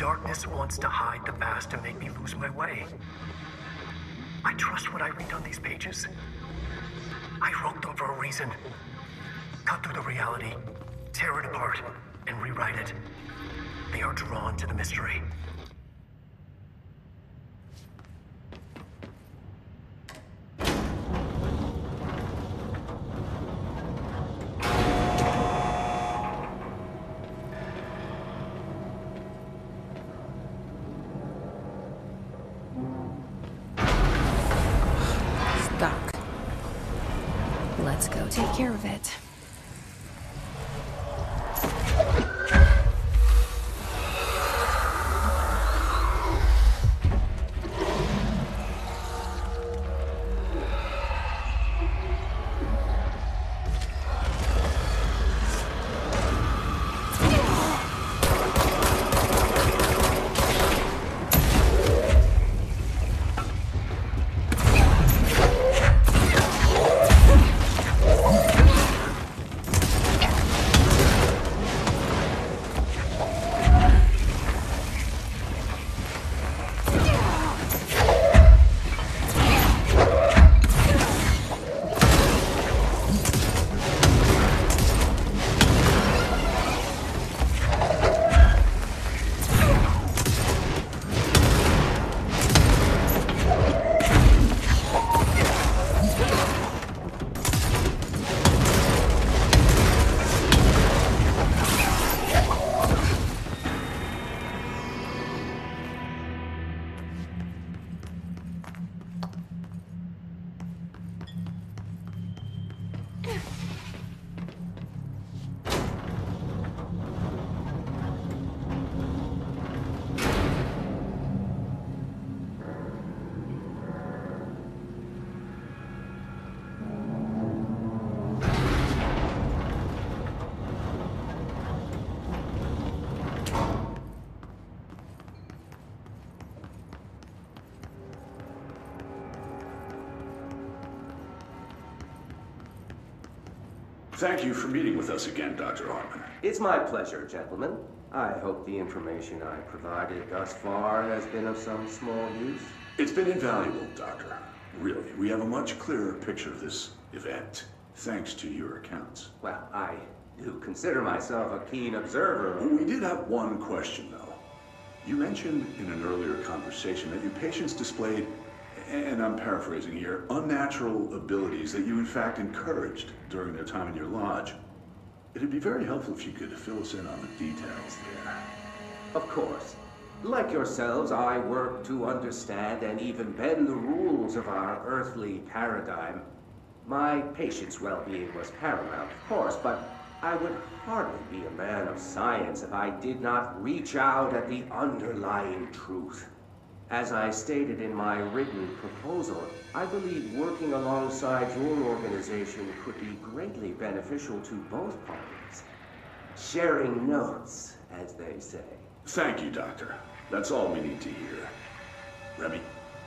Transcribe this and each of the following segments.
darkness wants to hide the past and make me lose my way. I trust what I read on these pages. I wrote them for a reason. Cut through the reality, tear it apart, and rewrite it. They are drawn to the mystery. Thank you for meeting with us again, Dr. Hartman. It's my pleasure, gentlemen. I hope the information I provided thus far has been of some small use. It's been invaluable, Doctor. Really, we have a much clearer picture of this event, thanks to your accounts. Well, I do consider myself a keen observer. We did have one question, though. You mentioned in an earlier conversation that your patients displayed, and I'm paraphrasing here, unnatural abilities that you in fact encouraged during their time in your lodge. It'd be very helpful if you could fill us in on the details there. Of course. Like yourselves, I work to understand and even bend the rules of our earthly paradigm. My patient's well-being was paramount, of course, but I would hardly be a man of science if I did not reach out at the underlying truth. As I stated in my written proposal, I believe working alongside your organization could be greatly beneficial to both parties. Sharing notes, as they say. Thank you, Doctor. That's all we need to hear. Remy?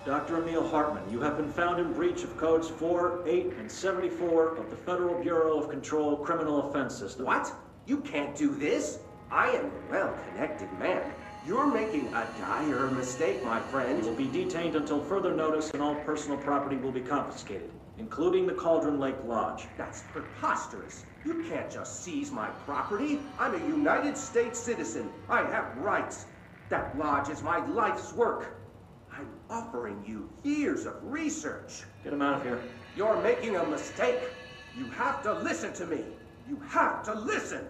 Dr. Emil Hartman, you have been found in breach of codes 4, 8, and 74 of the Federal Bureau of Control Criminal Offense System. What? You can't do this? I am a well-connected man. You're making a dire mistake, my friend. You will be detained until further notice and all personal property will be confiscated, including the Cauldron Lake Lodge. That's preposterous. You can't just seize my property. I'm a United States citizen. I have rights. That lodge is my life's work. I'm offering you years of research. Get him out of here. You're making a mistake. You have to listen to me. You have to listen.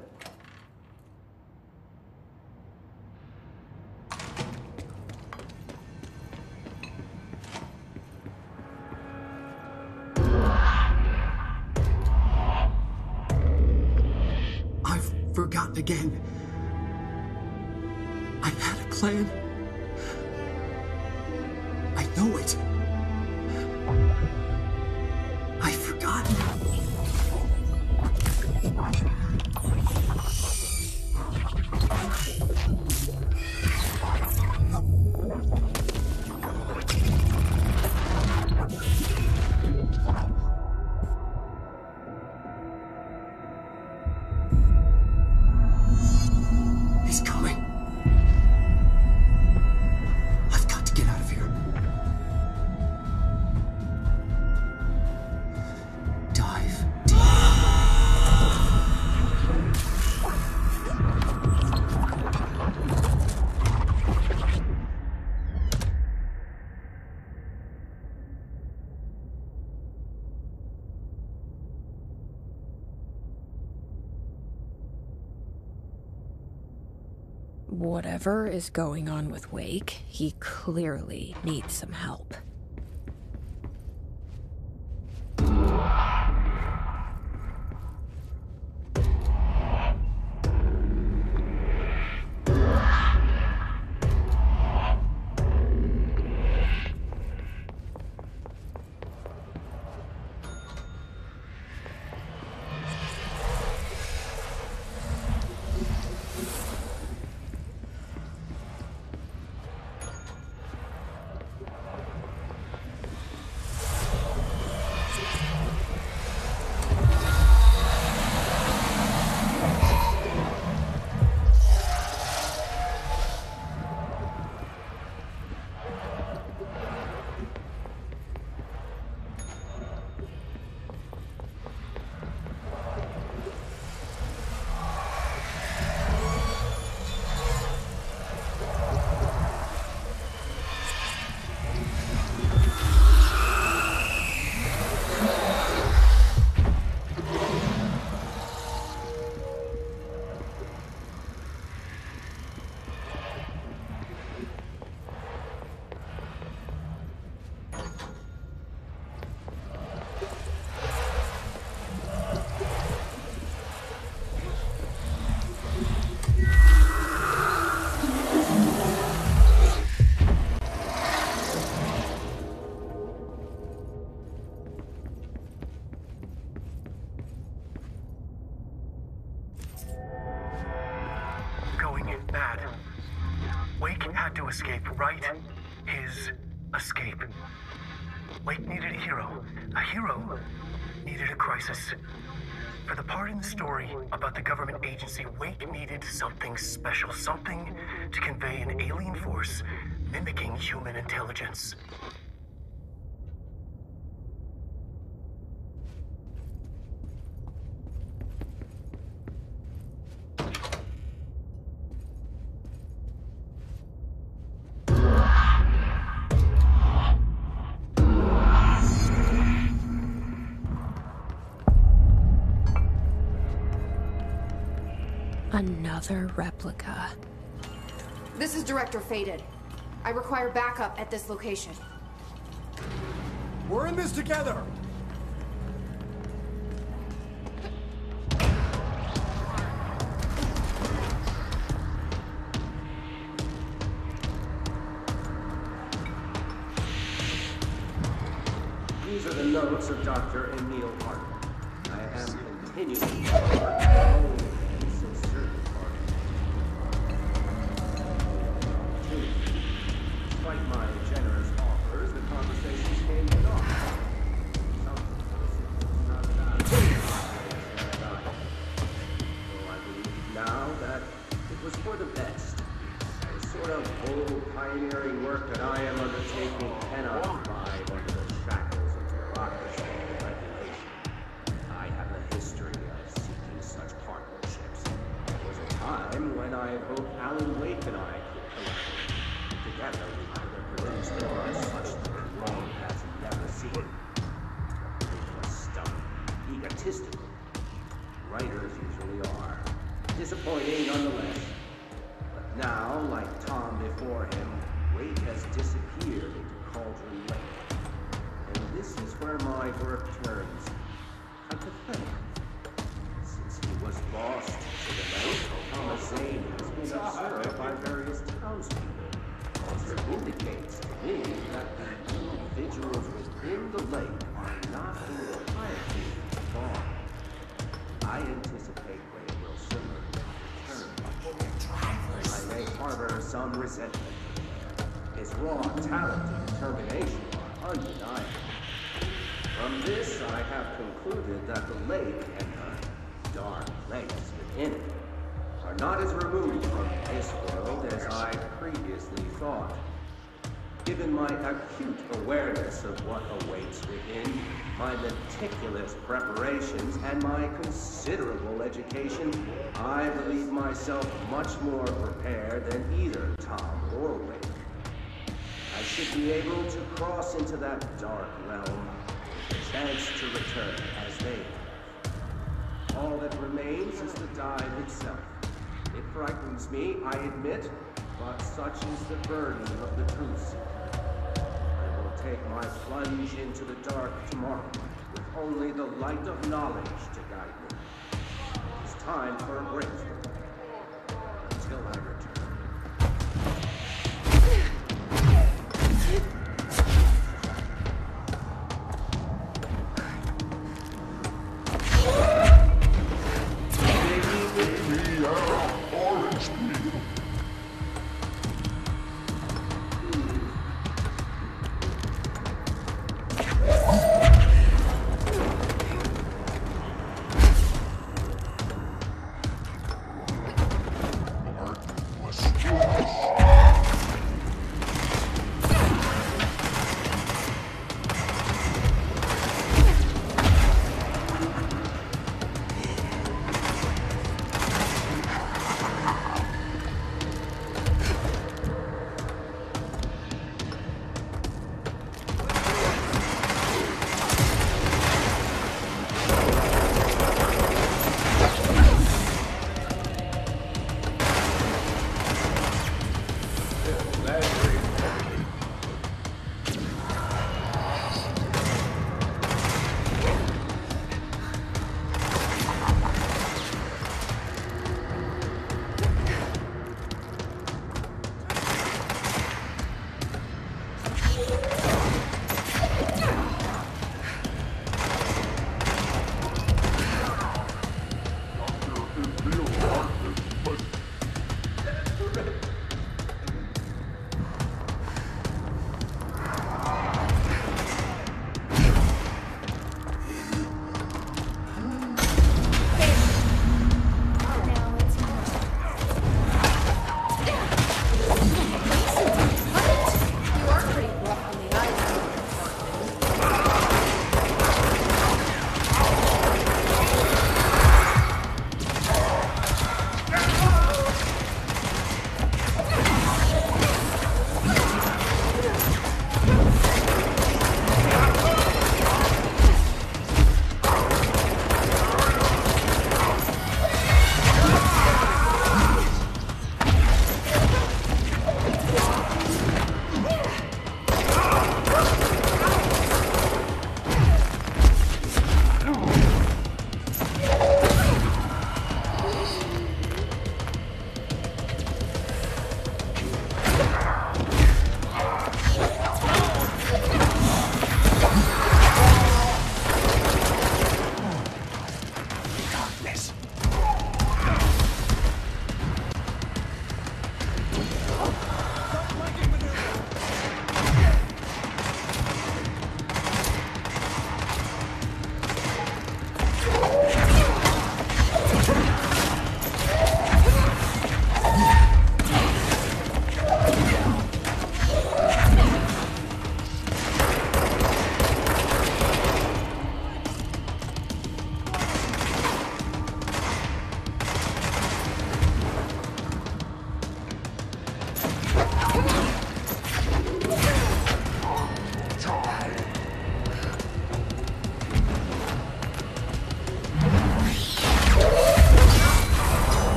Again. I had a plan. I know it. Whatever is going on with Wake, he clearly needs some help. In the story about the government agency, Wake needed something special, something to convey an alien force mimicking human intelligence. Another replica. This is Director Faden. I require backup at this location. We're in this together! The lake are not entirely gone. I anticipate Wake will soon return. I may harbor some resentment. His raw talent and determination are undeniable. From this, I have concluded that the lake and the dark place within it are not as removed from this world as I previously thought. Given my acute awareness of what awaits within, my meticulous preparations, and my considerable education, I believe myself much more prepared than either Tom or Wake. I should be able to cross into that dark realm, a chance to return as they have. All that remains is the dive itself. It frightens me, I admit, but such is the burden of the truth take my plunge into the dark tomorrow with only the light of knowledge to guide me. It's time for a breakthrough. last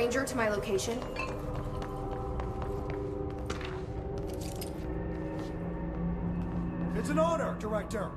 send ranger to my location? It's an honor, Director.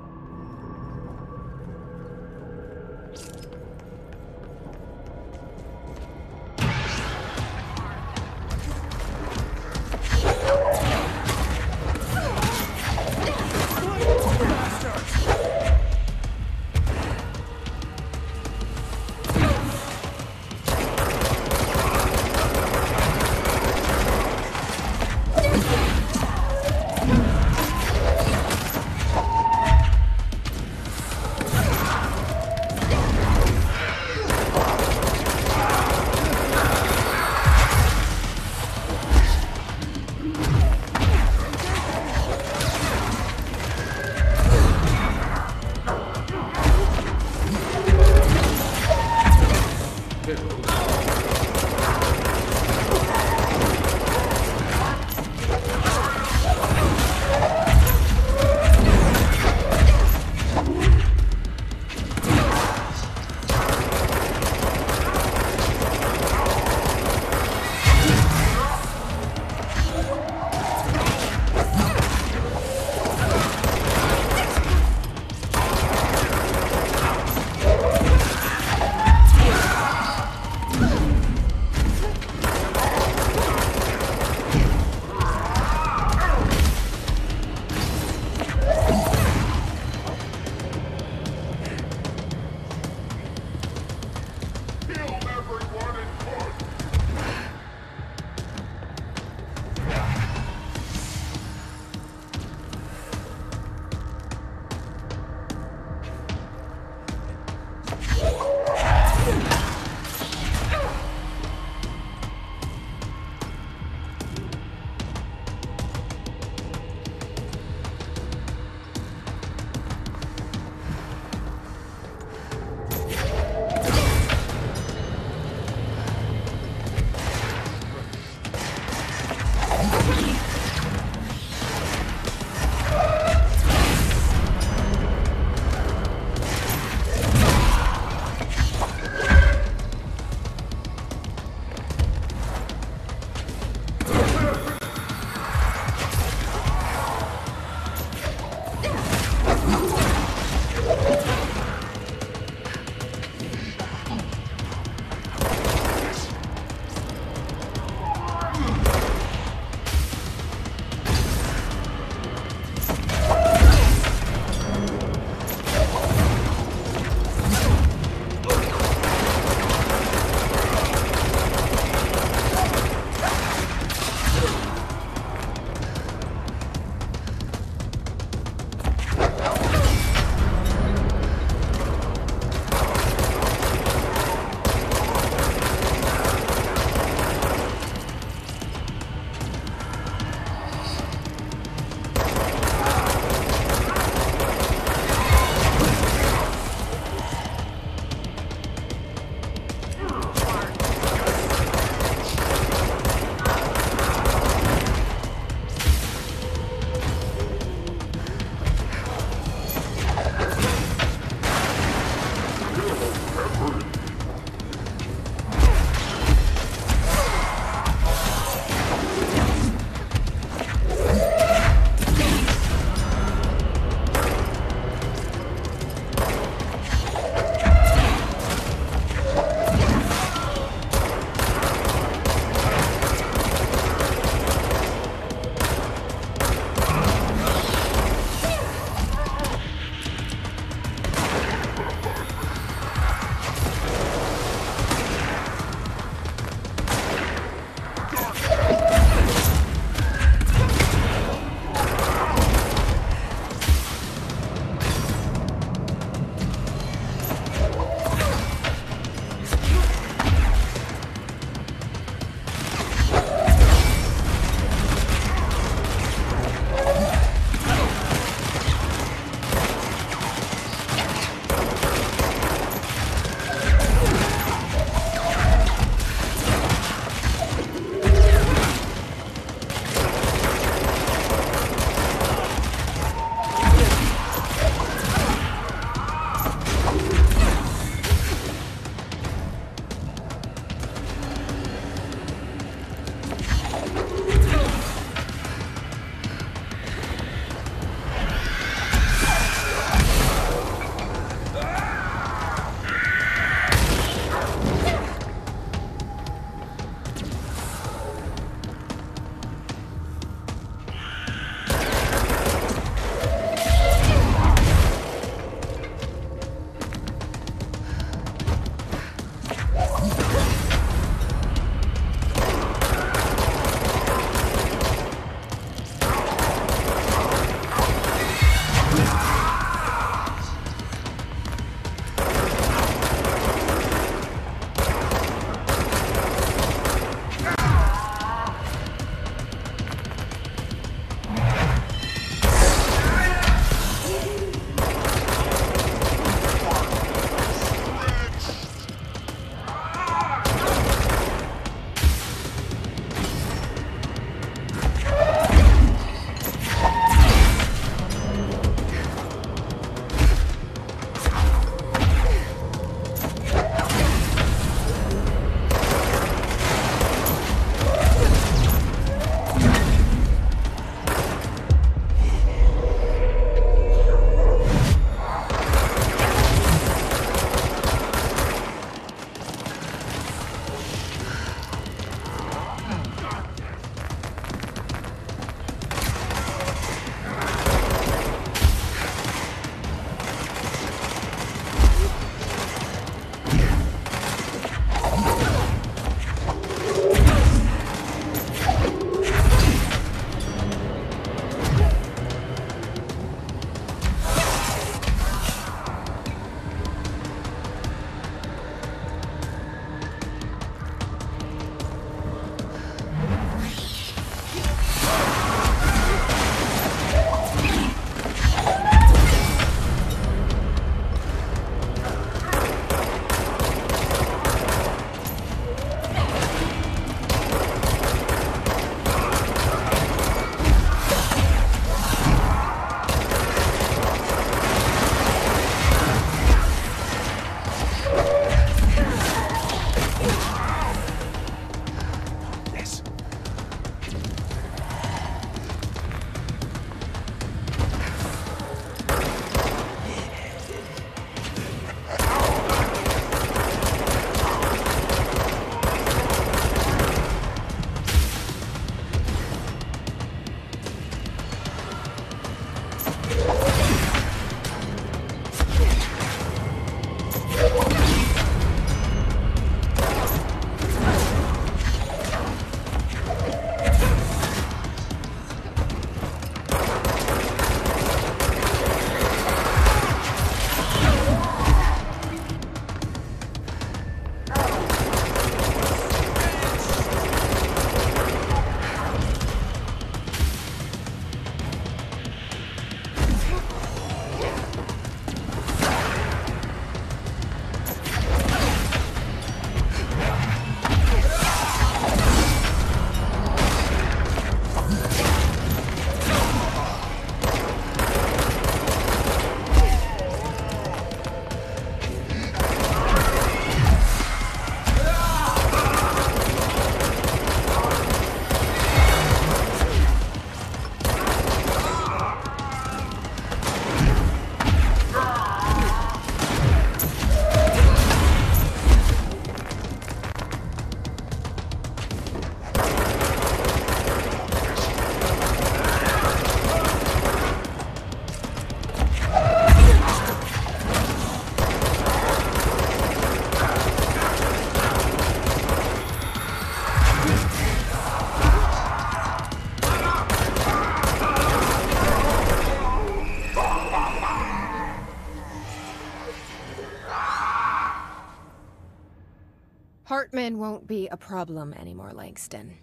Hartman won't be a problem anymore, Langston.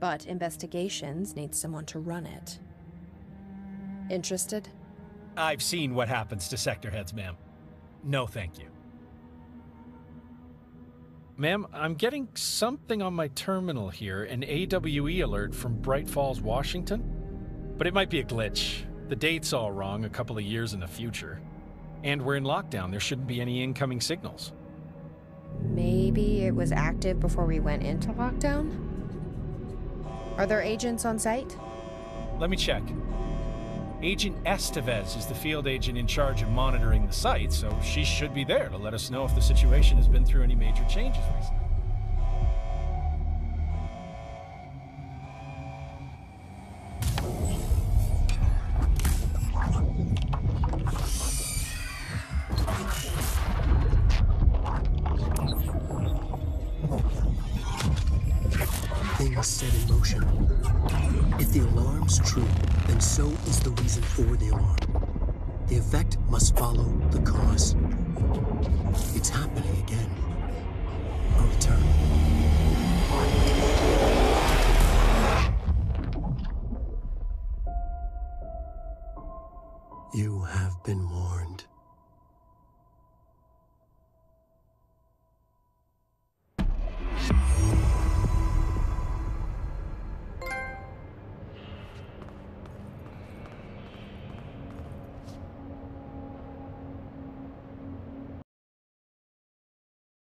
But investigations need someone to run it. Interested? I've seen what happens to sector heads, ma'am. No, thank you. Ma'am, I'm getting something on my terminal here an AWE alert from Bright Falls, Washington. But it might be a glitch. The date's all wrong, a couple of years in the future. And we're in lockdown, there shouldn't be any incoming signals. Maybe it was active before we went into lockdown? Are there agents on site? Let me check. Agent Estevez is the field agent in charge of monitoring the site, so she should be there to let us know if the situation has been through any major changes recently.